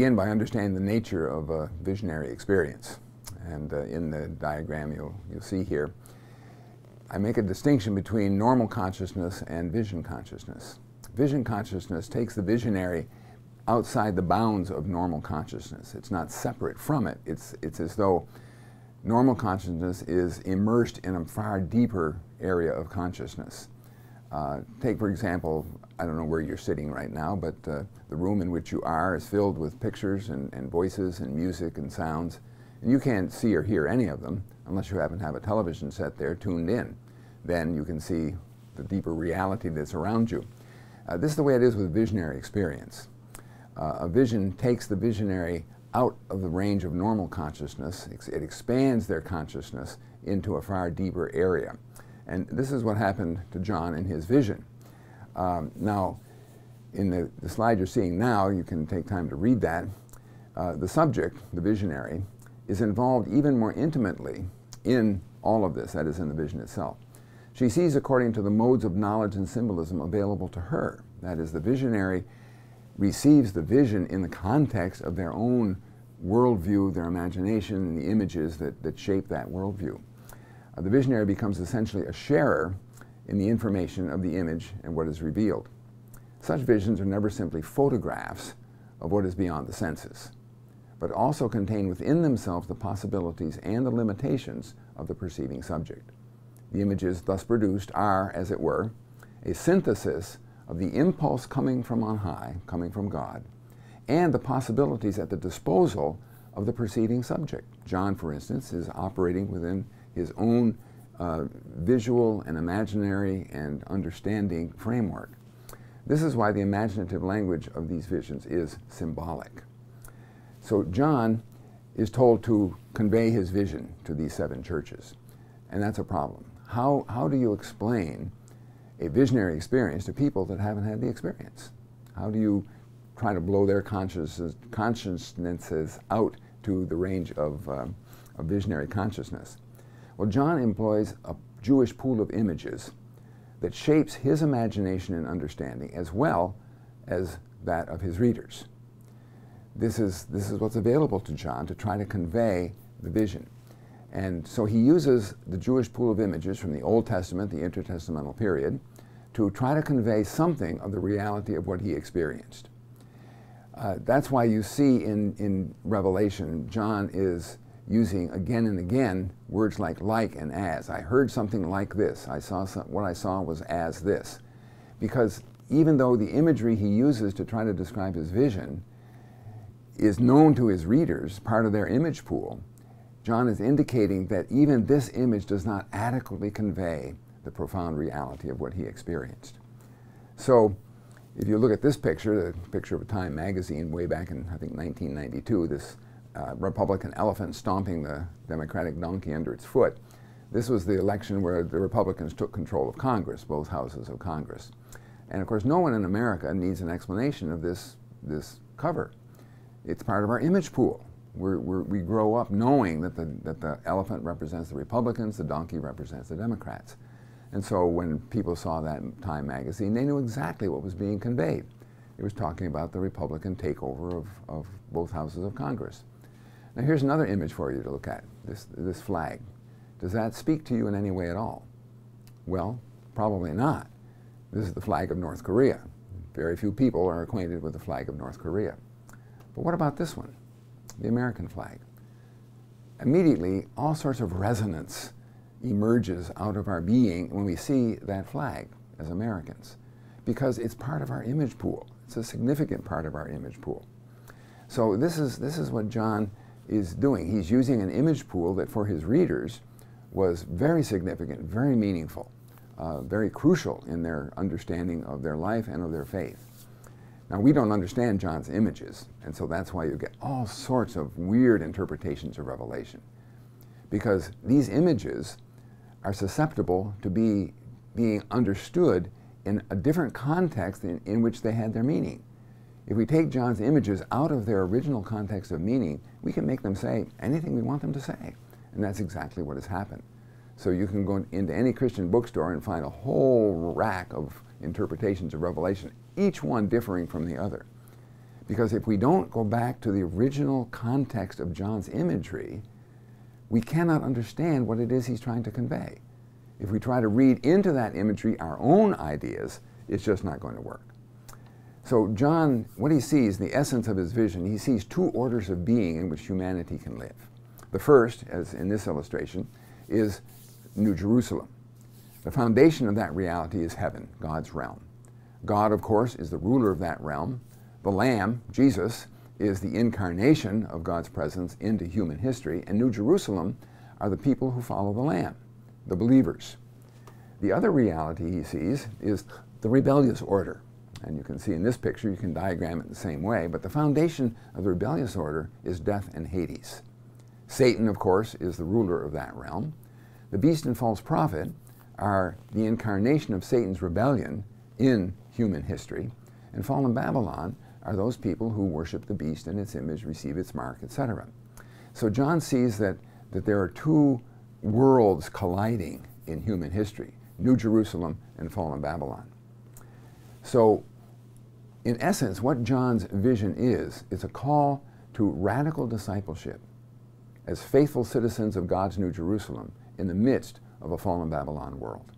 begin by understanding the nature of a visionary experience. And uh, in the diagram you'll, you'll see here, I make a distinction between normal consciousness and vision consciousness. Vision consciousness takes the visionary outside the bounds of normal consciousness. It's not separate from it. It's, it's as though normal consciousness is immersed in a far deeper area of consciousness. Uh, take, for example, I don't know where you're sitting right now, but uh, the room in which you are is filled with pictures and, and voices and music and sounds. And you can't see or hear any of them unless you happen to have a television set there tuned in. Then you can see the deeper reality that's around you. Uh, this is the way it is with visionary experience. Uh, a vision takes the visionary out of the range of normal consciousness. It expands their consciousness into a far deeper area. And this is what happened to John in his vision. Um, now, in the, the, slide you're seeing now, you can take time to read that. Uh, the subject, the visionary, is involved even more intimately in all of this, that is, in the vision itself. She sees according to the modes of knowledge and symbolism available to her. That is, the visionary receives the vision in the context of their own worldview, their imagination, and the images that, that shape that worldview. Uh, the visionary becomes essentially a sharer in the information of the image and what is revealed. Such visions are never simply photographs of what is beyond the senses, but also contain within themselves the possibilities and the limitations of the perceiving subject. The images thus produced are, as it were, a synthesis of the impulse coming from on high, coming from God, and the possibilities at the disposal of the perceiving subject. John, for instance, is operating within his own uh, visual and imaginary and understanding framework. This is why the imaginative language of these visions is symbolic. So John is told to convey his vision to these seven churches, and that's a problem. How, how do you explain a visionary experience to people that haven't had the experience? How do you try to blow their consciousnesses, consciousnesses out to the range of, um, of visionary consciousness? Well, John employs a Jewish pool of images that shapes his imagination and understanding as well as that of his readers. This is, this is what's available to John to try to convey the vision. And so he uses the Jewish pool of images from the Old Testament, the intertestamental period, to try to convey something of the reality of what he experienced. Uh, that's why you see in, in Revelation, John is using again and again words like like and as. I heard something like this. I saw some, what I saw was as this. Because even though the imagery he uses to try to describe his vision is known to his readers, part of their image pool, John is indicating that even this image does not adequately convey the profound reality of what he experienced. So, if you look at this picture, the picture of Time magazine way back in, I think, 1992, this uh, Republican elephant stomping the Democratic donkey under its foot, this was the election where the Republicans took control of Congress, both houses of Congress. And of course, no one in America needs an explanation of this, this cover. It's part of our image pool. We're, we're, we grow up knowing that the, that the elephant represents the Republicans, the donkey represents the Democrats. And so when people saw that Time magazine, they knew exactly what was being conveyed. It was talking about the Republican takeover of, of both houses of Congress. Now here's another image for you to look at, this, this flag. Does that speak to you in any way at all? Well, probably not. This is the flag of North Korea. Very few people are acquainted with the flag of North Korea. But what about this one, the American flag? Immediately, all sorts of resonance emerges out of our being when we see that flag as Americans because it's part of our image pool. It's a significant part of our image pool. So this is, this is what John is doing. He's using an image pool that for his readers was very significant, very meaningful, uh, very crucial in their understanding of their life and of their faith. Now, we don't understand John's images, and so that's why you get all sorts of weird interpretations of Revelation. Because these images are susceptible to be being understood in a different context in, in which they had their meaning. If we take John's images out of their original context of meaning, we can make them say anything we want them to say. And that's exactly what has happened. So you can go into any Christian bookstore and find a whole rack of interpretations of Revelation, each one differing from the other. Because if we don't go back to the original context of John's imagery, we cannot understand what it is he's trying to convey. If we try to read into that imagery our own ideas, it's just not going to work. So, John, what he sees, the essence of his vision, he sees two orders of being in which humanity can live. The first, as in this illustration, is New Jerusalem. The foundation of that reality is heaven, God's realm. God, of course, is the ruler of that realm. The Lamb, Jesus, is the incarnation of God's presence into human history, and New Jerusalem are the people who follow the Lamb, the believers. The other reality he sees is the rebellious order. And you can see in this picture, you can diagram it the same way, but the foundation of the rebellious order is death and Hades. Satan, of course, is the ruler of that realm. The beast and false prophet are the incarnation of Satan's rebellion in human history. And fallen Babylon are those people who worship the beast and its image, receive its mark, etc. So John sees that, that there are two worlds colliding in human history New Jerusalem and fallen Babylon. So, in essence, what John's vision is, is a call to radical discipleship as faithful citizens of God's New Jerusalem in the midst of a fallen Babylon world.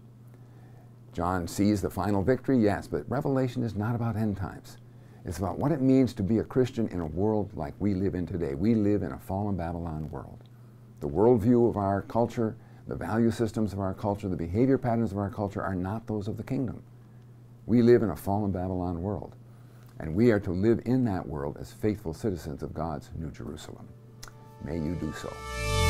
John sees the final victory, yes, but Revelation is not about end times. It's about what it means to be a Christian in a world like we live in today. We live in a fallen Babylon world. The worldview of our culture, the value systems of our culture, the behavior patterns of our culture are not those of the kingdom. We live in a fallen Babylon world, and we are to live in that world as faithful citizens of God's New Jerusalem. May you do so.